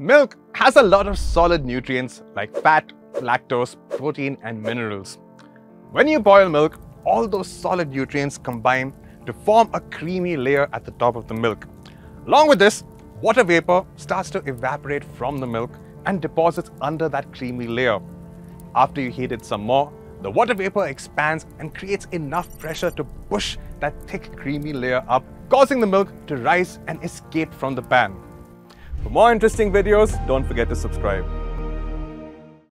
Milk has a lot of solid nutrients like fat, lactose, protein and minerals. When you boil milk, all those solid nutrients combine to form a creamy layer at the top of the milk. Along with this, water vapor starts to evaporate from the milk and deposits under that creamy layer. After you heat it some more, the water vapor expands and creates enough pressure to push that thick creamy layer up, causing the milk to rise and escape from the pan. For more interesting videos, don't forget to subscribe.